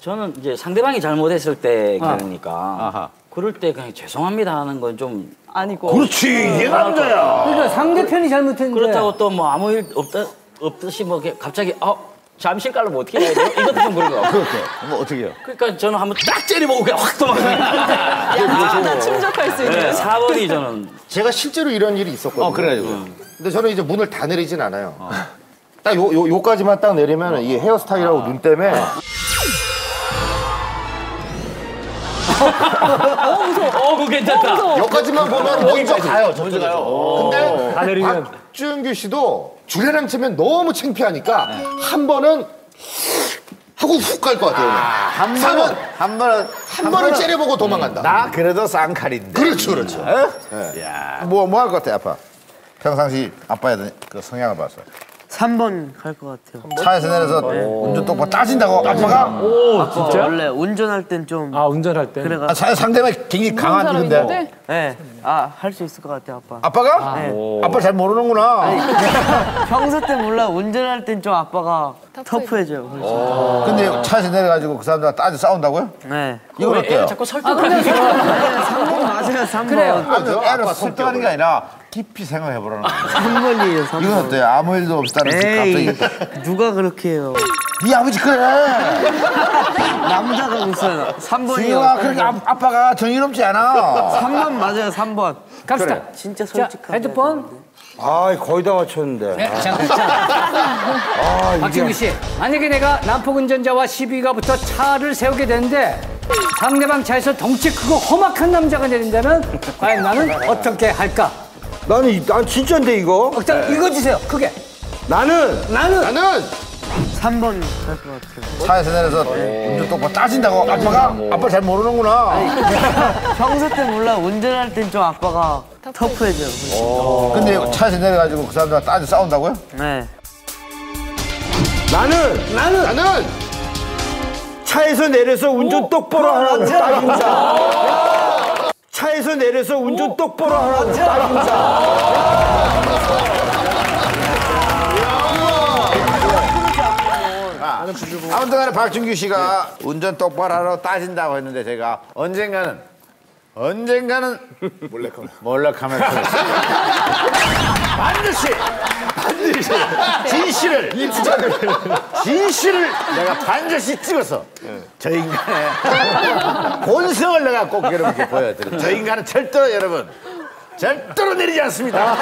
저는 이제 상대방이 잘못했을 때 아. 그러니까 아하. 그럴 때 그냥 죄송합니다 하는 건 좀 아니고. 그렇지 이게 남자야. 그러니까 상대편이 잘못했는데 그렇다고 또 뭐 아무 일 없다 없듯이 뭐 갑자기 어 잠실 깔로 뭐 어떻게 해야 돼요? 이것도 좀 그런 거 같고. 뭐 어떻게 해요? 그러니까 저는 한번 딱 째려보고 그냥 확 도망가요. 나 충족할 수 있는. 네, 4번이 저는 제가 실제로 이런 일이 있었거든요. 어 그래가지고. 근데 저는 이제 문을 다 내리진 않아요. 딱 요, 요, 요까지만 딱 내리면 이게 헤어스타일하고 눈 때문에 어 그거 괜찮다. 여기까지만 보면 먼저 가요. 먼저 가요. 근데 다 내리면. 박준규 씨도 주례랑 치면 너무 창피하니까 한 번은 하고 훅 갈 것 같아요. 한 번. 번은 한 번은 한 번은 째려보고 도망간다. 나 그래도 쌍칼인데. 그렇죠, 그렇죠. 뭐뭐 할 것 같아 아빠? 평상시 아빠의 그 성향을 봐서 3번 갈 것 같아요. 차에서 내려서 운전 똑바로 따진다고 아빠가 진짜? 원래 운전할 땐 좀. 아 운전할 때 그래가. 아, 차 상대방이 굉장히 강한 분인데 네. 아, 할 수 있을 것 같아요, 아빠. 아빠가 아빠 잘 모르는구나. 평소 때 몰라. 운전할 땐 좀 아빠가 터프해져요. 훨씬. 근데 차에서 내려가지고 그 사람들과 따져 싸운다고요? 네. 이건 어때요? 자꾸 설득하는 네, 3번 맞아요, 3번. 그래요. 애를 설득하는 게 아니라 깊이 생각해 보라는 거야. 3번이에요, 3번. 이건 어때요? 아무 일도 없다는 에이, 갑자기 누가 그렇게 해요? 네 아버지 그래. 남자가 무슨 3번이요. 지우가 그렇게 아, 아빠가 정의롭지 않아. 3번 맞아요, 3번. 갑시다 진짜 자 솔직한. 헤드폰 아 거의 다 맞췄는데. 네, 잠깐 자 박진규 씨 만약에 내가 난폭 운전자와 시비가 붙어 차를 세우게 되는데 상대방 차에서 덩치 크고 험악한 남자가 내린다면 과연 나는 어떻게 할까? 나는 이- 난 진짜인데 이거. 어, 자 읽어주세요 크게 나는 나는 나는 3번 갈것 같아요. 차에서 내려서 운전 똑바로 따진다고 아빠가 아빠 잘 모르는구나. 평소 때 몰라. 운전할 땐 좀 아빠가 터프해져요. 근데 차에서 내려가지고 그 사람들과 따져 싸운다고요? 네. 나는 나는 나는 차에서 내려서 운전 똑바로 하라고 따진다. 차에서 내려서 운전 똑바로 하라고 따진다. 아무튼 간에 박준규 씨가 운전 똑바로 하라고 따진다고 했는데 제가 언젠가는 언젠가는 몰래카메라 몰래카메라 반드시 반드시 진실을 진실을 내가 반드시 찍어서 저 인간의 본성을 내가 꼭 여러분께 보여드릴게요. 저 인간은 절대로 여러분 절대로 내리지 않습니다.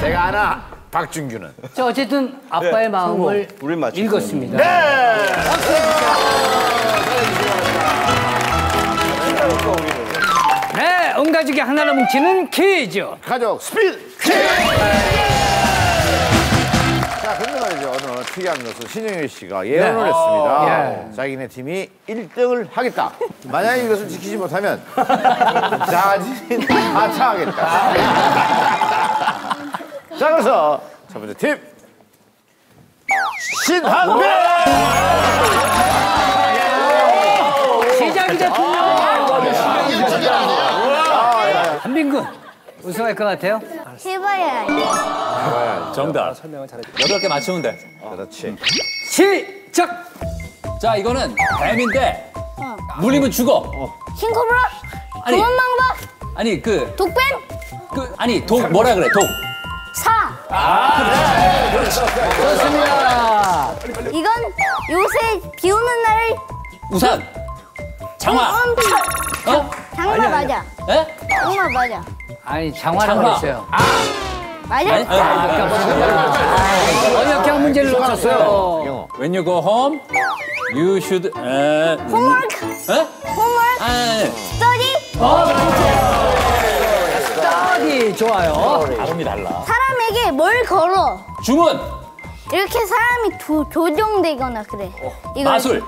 제가 아나 박준규는 자 어쨌든 아빠의 마음을 우린 맞췄어. 읽었습니다 네 응가족이 하나로 뭉치는 퀴즈 가족 스피드 퀴즈! 자, 근데 말이죠. 오늘 특이한 것은 신영일 씨가 예언을 했습니다. 예. 자기네 팀이 1등을 하겠다. 만약에 이것을 지키지 못하면 자진 하차하겠다. 자, 그래서 첫 번째 팀 신한배! 시작이 됐군요 한빈군 우승할 것 같아요? 해봐야 해. 정답. 여덟 개 맞추면 돼. 그렇지. 시작 자, 이거는 뱀인데 물리면 죽어. 킹코브라? 아니. 도망망바? 아니 그, 독뱀? 그 아니 독 뭐라 그래? 독. 사. 좋습니다 이건 요새 비 오는 날 우산. 장화. 엄청 어? 장마 맞아. 에? 장마 맞아. 아니 장화라고 장화. 했어요 맞아? 아니, 아니, 어렵게 문제를 놓쳤어요 When you go home, you should. 에, 홈워크. 에? 홈워크. 아니, 스터디. 스타디 좋아요 발음이 달라. 사람에게 뭘 걸어? 주문. 이렇게 사람이 조, 조정되거나 그래. 이거 마술.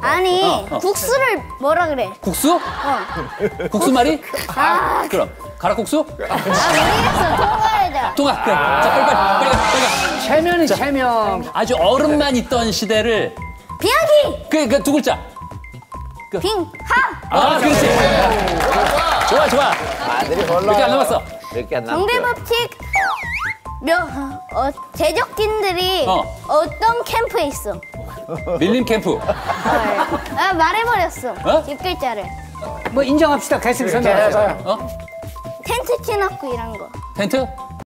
아니 국수를 뭐라 그래? 국수? 어. 국수 말이? 아, 그럼 가락국수? 아 모르겠어. 통과해자. 통화. 그래. 자, 빨리 빨리 빨리 가, 빨리 가. 체면이 체면 아주 얼음만 있던 시대를 비행기. 그그 두 글자. 빙하. 아, 그렇지. 좋아, 좋아. 아들이 몇개 안 남았어. 몇 개 안 남았어. 정대 법칙. 몇 어, 제적진들이 어. 어. 떤 캠프에 있어? 밀림 캠프. 아, 말해버렸어. 어? 뒷글자를. 뭐 인정합시다. 계속 선언하세요. 어? 텐트 치놓고 이런 거. 텐트?